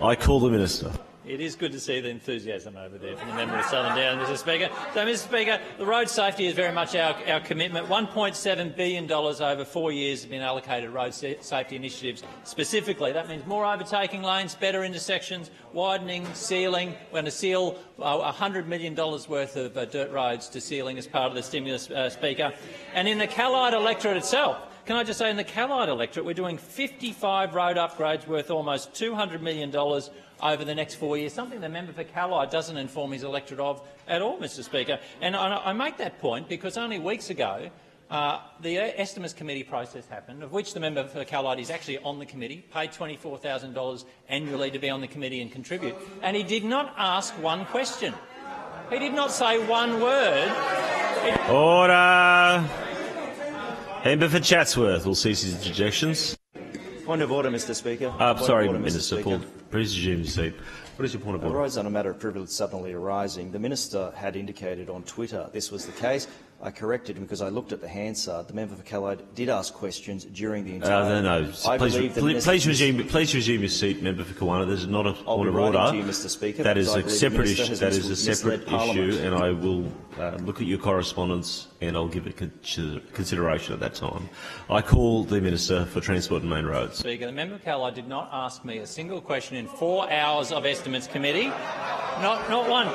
I call the Minister. It is good to see the enthusiasm over there from the member of Southern Downs, Mr Speaker. So, Mr Speaker, the road safety is very much our, our commitment. $1.7 billion over four years have been allocated to road safety initiatives specifically. That means more overtaking lanes, better intersections, widening, sealing. We're going to seal uh, $100 million worth of uh, dirt roads to sealing as part of the stimulus, uh, Speaker. And in the Callide electorate itself, can I just say in the Callide electorate we're doing 55 road upgrades worth almost $200 million over the next four years, something the member for Callide doesn't inform his electorate of at all, Mr Speaker. And I, make that point because only weeks ago uh, the estimates committee process happened, of which the member for Callide is actually on the committee, paid $24,000 annually to be on the committee and contribute, and he did not ask one question. He did not say one word. Order. Member for Chatsworth will cease his interjections. Point of order, Mr Speaker. Uh, sorry, order, Minister. Paul, please resume your seat. What is your point of order? It Arose on a matter of privilege suddenly arising. The minister had indicated on Twitter this was the case. I corrected him because I looked at the Hansard. The member for Callide did ask questions during the entire. Uh, no, no. I Please, believe please, please resume. Please resume your seat, member for Kawana. There's not a I'll point be of writing order. to you, Mr. Speaker, That is because I a believe the separate issue. That is a separate issue, and I will uh, look at your correspondence and I'll give it consider- consideration at that time. I call the minister for Transport and Main Roads. Speaker, the member for Callide did not ask me a single question in four hours of estimates committee. Not, not one.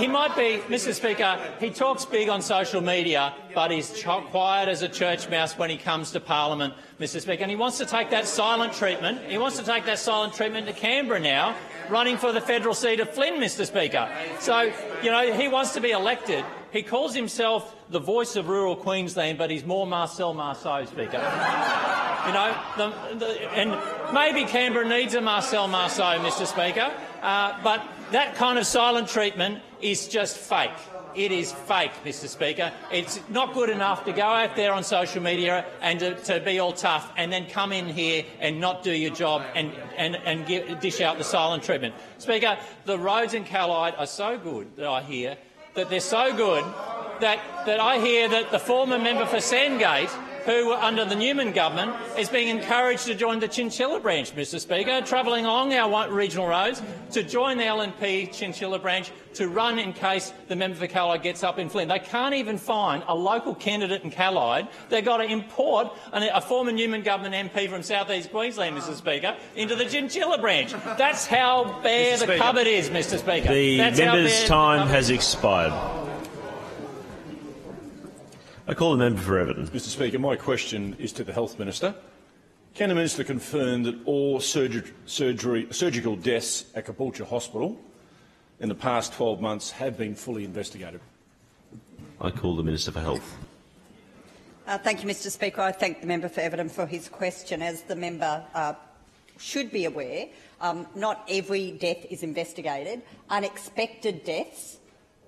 He, might be, Mr Speaker, he talks big on social media, but he's quiet as a church mouse when he comes to Parliament, Mr Speaker. And he wants to take that silent treatment. He wants to take that silent treatment to Canberra now, running for the federal seat of Flynn, Mr Speaker. So, you know, he wants to be elected. He calls himself the voice of rural Queensland, but he's more Marcel Marceau, Speaker. You know, the, the, and maybe Canberra needs a Marcel Marceau, Mr Speaker, uh, but that kind of silent treatment is just fake. It is fake, Mr Speaker. It's not good enough to go out there on social media and to, to be all tough and then come in here and not do your job and, and, and give, dish out the silent treatment. Speaker, the roads in Callide are so good that I hear, that they're so good that, that I hear that the former member for Sandgate who, under the Newman government, is being encouraged to join the Chinchilla branch, Mr Speaker, travelling along our regional roads to join the LNP Chinchilla branch to run in case the member for Callide gets up in Flynn. They can't even find a local candidate in Callide. They've got to import a former Newman government MP from South East Queensland, Mr Speaker, into the Chinchilla branch. That's how bare Mr. the Speaker. cupboard is, Mr Speaker. The That's member's time has expired. I call the member for Everton. Mr Speaker, my question is to the Health Minister. Can the Minister confirm that all surgery, surgery, surgical deaths at Caboolture Hospital in the past 12 months have been fully investigated? I call the Minister for Health. Uh, thank you, Mr Speaker. I thank the member for Everton for his question. As the member uh, should be aware, um, not every death is investigated. Unexpected deaths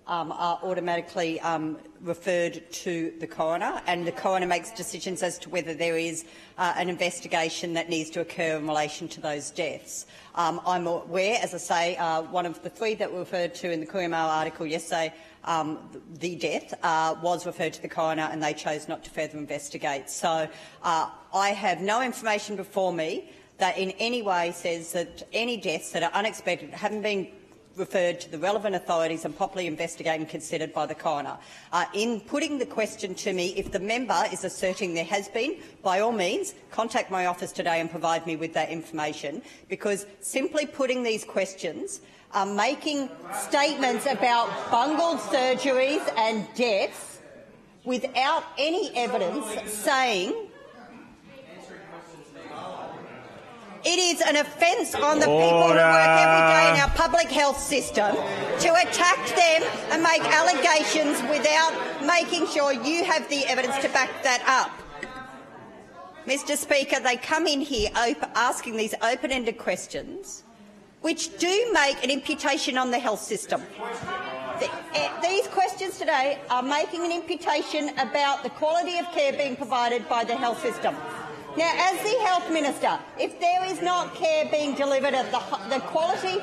um, are automatically um, referred to the coroner, and the coroner makes decisions as to whether there is uh, an investigation that needs to occur in relation to those deaths. Um, I'm aware, as I say, uh, one of the three that were referred to in the Courier Mail article yesterday, um, the death, uh, was referred to the coroner and they chose not to further investigate. So uh, I have no information before me that in any way says that any deaths that are unexpected, haven't been referred to the relevant authorities and properly investigated and considered by the coroner. Uh, in putting the question to me, if the member is asserting there has been, by all means, contact my office today and provide me with that information, because simply putting these questions are making statements about bungled surgeries and deaths without any evidence saying It is an offence on the people who work every day in our public health system to attack them and make allegations without making sure you have the evidence to back that up. Mr Speaker, they come in here asking these open-ended questions which do make an imputation on the health system. Eh, these questions today are making an imputation about the quality of care being provided by the health system. Now, as the Health Minister, if there is not care being delivered at the, the quality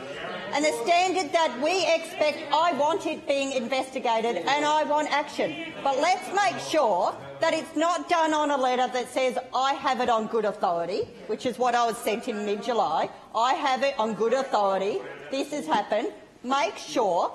and the standard that we expect, I want it being investigated and I want action. But let's make sure that it's not done on a letter that says, I have it on good authority, which is what I was sent in mid-July. I have it on good authority. This has happened. Make sure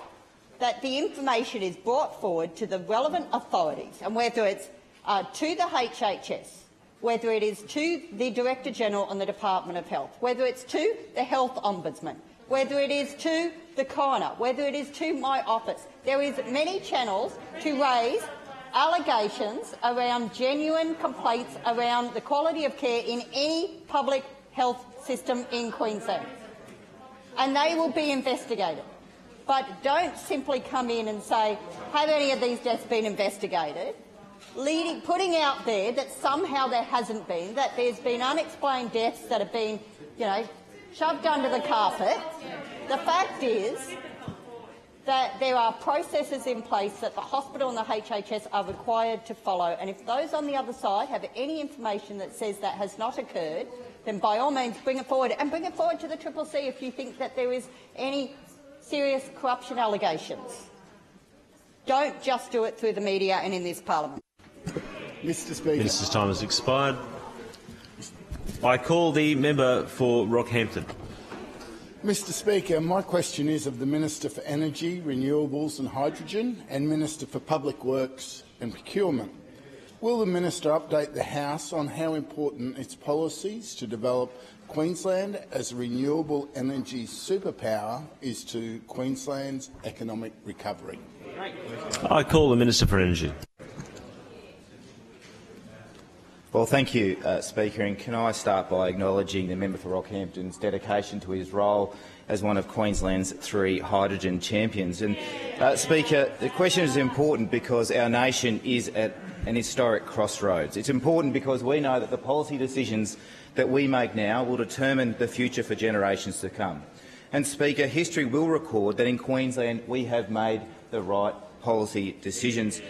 that the information is brought forward to the relevant authorities, and whether it's uh, to the HHS, whether it is to the Director General and the Department of Health, whether it's to the Health Ombudsman, whether it is to the coroner, whether it is to my office. There is many channels to raise allegations around genuine complaints around the quality of care in any public health system in Queensland. And they will be investigated. But don't simply come in and say, have any of these deaths been investigated? Leading, putting out there that somehow there hasn't been, that there's been unexplained deaths that have been, you know, shoved under the carpet. The fact is that there are processes in place that the hospital and the HHS are required to follow, and if those on the other side have any information that says that has not occurred, then by all means bring it forward, and bring it forward to the Triple C if you think that there is any serious corruption allegations. Don't just do it through the media and in this parliament. Mr Speaker. Minister's time has expired. I call the member for Rockhampton. Mr Speaker, my question is of the Minister for Energy, Renewables and Hydrogen and Minister for Public Works and Procurement. Will the Minister update the House on how important its policies to develop Queensland as a renewable energy superpower is to Queensland's economic recovery? I call the Minister for Energy. Well, thank you, uh, Speaker. And can I start by acknowledging the member for Rockhampton's dedication to his role as one of Queensland's three hydrogen champions. And, uh, Speaker, the question is important because our nation is at an historic crossroads. It's important because we know that the policy decisions that we make now will determine the future for generations to come. And, Speaker, history will record that in Queensland we have made the right policy decisions.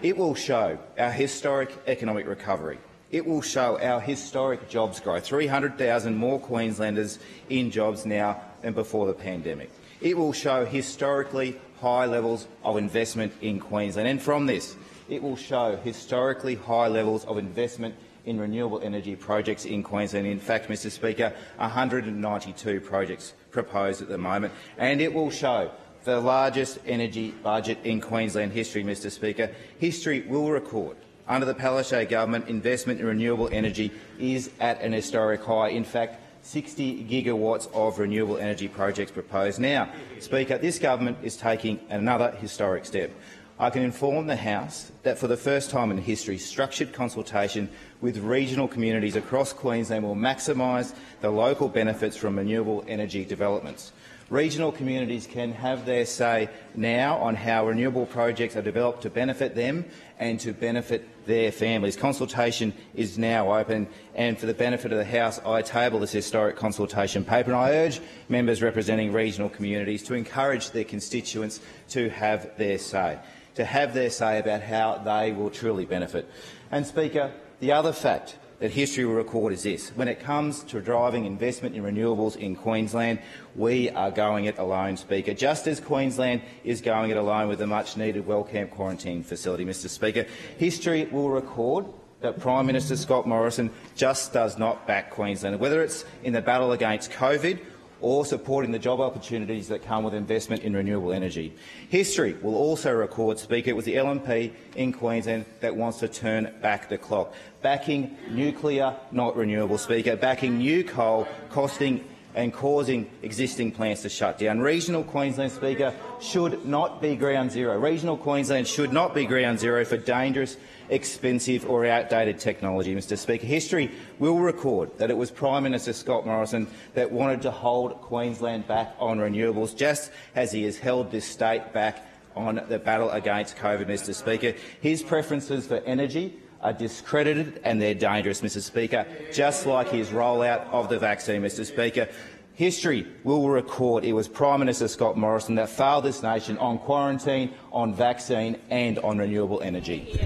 It will show our historic economic recovery, it will show our historic jobs growth, 300,000 more Queenslanders in jobs now than before the pandemic. It will show historically high levels of investment in Queensland. And from this, it will show historically high levels of investment in renewable energy projects in Queensland. In fact, Mr Speaker, 192 projects proposed at the moment. And it will show the largest energy budget in Queensland history, Mr Speaker. History will record under the Palaszczuk government, investment in renewable energy is at an historic high. In fact, 60 gigawatts of renewable energy projects proposed. Now, Speaker, this government is taking another historic step. I can inform the House that for the first time in history, structured consultation with regional communities across Queensland will maximise the local benefits from renewable energy developments. Regional communities can have their say now on how renewable projects are developed to benefit them and to benefit their families. Consultation is now open, and for the benefit of the House, I table this historic consultation paper, and I urge members representing regional communities to encourage their constituents to have their say, to have their say about how they will truly benefit. And, Speaker, the other fact that history will record is this. When it comes to driving investment in renewables in Queensland, we are going it alone, Speaker, just as Queensland is going it alone with the much-needed Wellcamp quarantine facility, Mr Speaker. History will record that Prime Minister Scott Morrison just does not back Queensland, whether it's in the battle against COVID or supporting the job opportunities that come with investment in renewable energy. History will also record, Speaker, it was the LNP in Queensland that wants to turn back the clock, backing nuclear, not renewable, Speaker, backing new coal, costing and causing existing plants to shut down. Regional Queensland, Speaker, should not be ground zero. Regional Queensland should not be ground zero for dangerous expensive or outdated technology, Mr Speaker. History will record that it was Prime Minister Scott Morrison that wanted to hold Queensland back on renewables, just as he has held this state back on the battle against COVID, Mr Speaker. His preferences for energy are discredited and they're dangerous, Mr Speaker, just like his rollout of the vaccine, Mr Speaker. History will record it was Prime Minister Scott Morrison that failed this nation on quarantine, on vaccine and on renewable energy.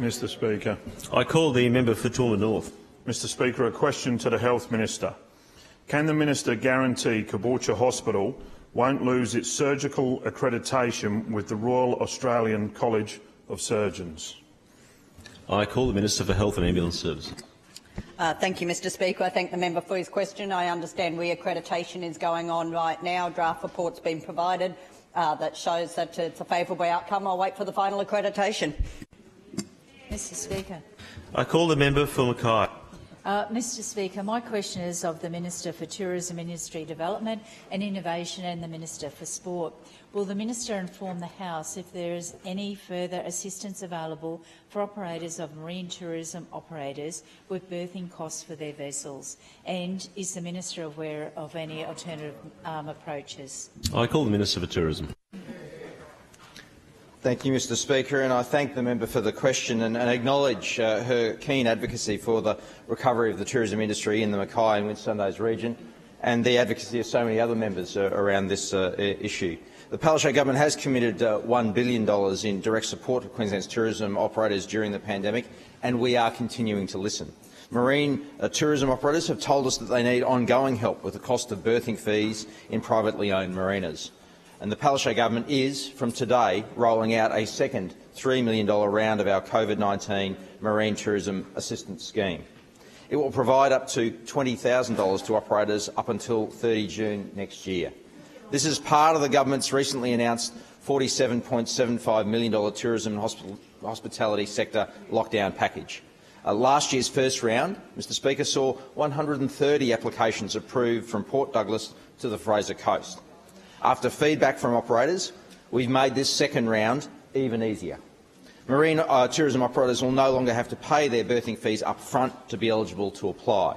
Mr Speaker. I call the member for Toowoomba North. Mr Speaker, a question to the Health Minister. Can the Minister guarantee Caboolture Hospital won't lose its surgical accreditation with the Royal Australian College of Surgeons? I call the Minister for Health and Ambulance Services. Uh, thank you, Mr Speaker. I thank the member for his question. I understand re-accreditation is going on right now. Draft report's been provided uh, that shows that it's a favourable outcome. I'll wait for the final accreditation. Mr Speaker. I call the member for Mackay. Uh, Mr Speaker, my question is of the Minister for Tourism Industry Development and Innovation and the Minister for Sport. Will the Minister inform the House if there is any further assistance available for operators of marine tourism operators with berthing costs for their vessels? And is the Minister aware of any alternative um, approaches? I call the Minister for Tourism. Thank you, Mr Speaker, and I thank the member for the question and, and acknowledge uh, her keen advocacy for the recovery of the tourism industry in the Mackay and Whitsundays region and the advocacy of so many other members uh, around this uh, issue. The Palaszczuk government has committed uh, $1 billion in direct support for Queensland's tourism operators during the pandemic, and we are continuing to listen. Marine uh, tourism operators have told us that they need ongoing help with the cost of berthing fees in privately owned marinas and the Palaszczuk government is, from today, rolling out a second $3 million round of our COVID-19 Marine Tourism Assistance Scheme. It will provide up to $20,000 to operators up until 30 June next year. This is part of the government's recently announced $47.75 million tourism and hospitality sector lockdown package. Uh, last year's first round, Mr Speaker, saw 130 applications approved from Port Douglas to the Fraser Coast. After feedback from operators, we've made this second round even easier. Marine uh, tourism operators will no longer have to pay their berthing fees up front to be eligible to apply.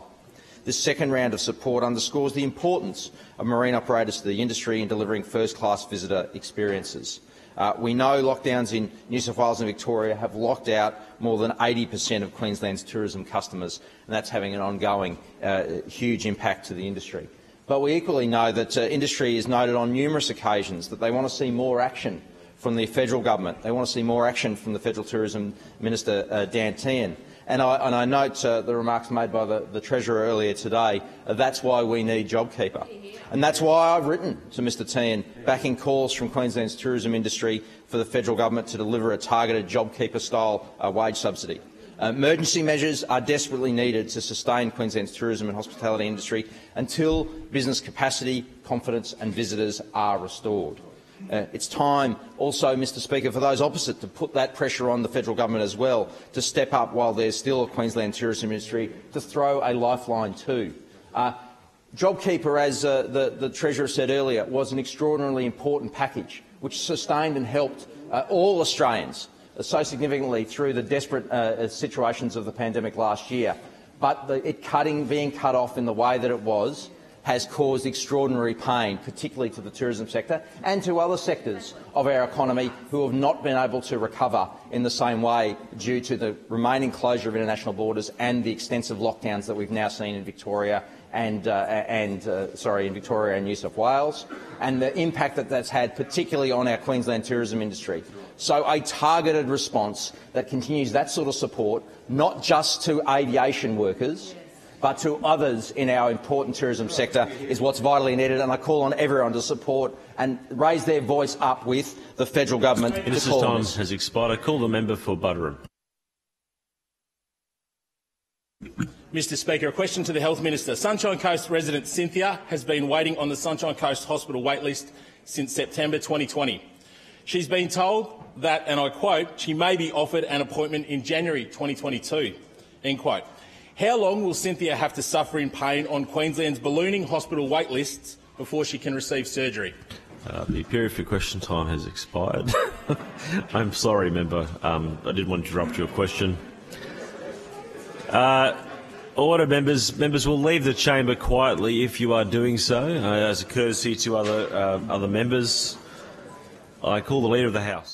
This second round of support underscores the importance of marine operators to the industry in delivering first-class visitor experiences. Uh, we know lockdowns in New South Wales and Victoria have locked out more than 80 per cent of Queensland's tourism customers, and that's having an ongoing uh, huge impact to the industry. But we equally know that uh, industry has noted on numerous occasions that they want to see more action from the federal government. They want to see more action from the Federal Tourism Minister, uh, Dan Tehan. And I, and I note uh, the remarks made by the, the Treasurer earlier today. Uh, that's why we need JobKeeper. And that's why I've written to Mr Tehan backing calls from Queensland's tourism industry for the federal government to deliver a targeted JobKeeper-style uh, wage subsidy. Uh, emergency measures are desperately needed to sustain Queensland's tourism and hospitality industry until business capacity, confidence and visitors are restored. Uh, it's time also, Mr Speaker, for those opposite to put that pressure on the federal government as well to step up while there's still a Queensland tourism industry to throw a lifeline too. Uh, JobKeeper, as uh, the, the Treasurer said earlier, was an extraordinarily important package which sustained and helped uh, all Australians so significantly through the desperate uh, situations of the pandemic last year. But the, it cutting, being cut off in the way that it was has caused extraordinary pain, particularly to the tourism sector and to other sectors of our economy who have not been able to recover in the same way due to the remaining closure of international borders and the extensive lockdowns that we've now seen in Victoria and, uh, and uh, sorry, in Victoria and New South Wales, and the impact that that's had, particularly on our Queensland tourism industry. So a targeted response that continues that sort of support, not just to aviation workers, but to others in our important tourism sector is what's vitally needed, and I call on everyone to support and raise their voice up with the federal government. Minister's time has expired. I call the member for Buderim. Mr Speaker, a question to the Health Minister. Sunshine Coast resident Cynthia has been waiting on the Sunshine Coast Hospital waitlist since September 2020. She's been told that, and I quote, she may be offered an appointment in January 2022, end quote. How long will Cynthia have to suffer in pain on Queensland's ballooning hospital waitlists before she can receive surgery? Uh, the period for question time has expired. I'm sorry, member. Um, I didn't want to interrupt your question. Uh, order, members. Members will leave the chamber quietly if you are doing so, uh, as a courtesy to other uh, other members. I call the leader of the house.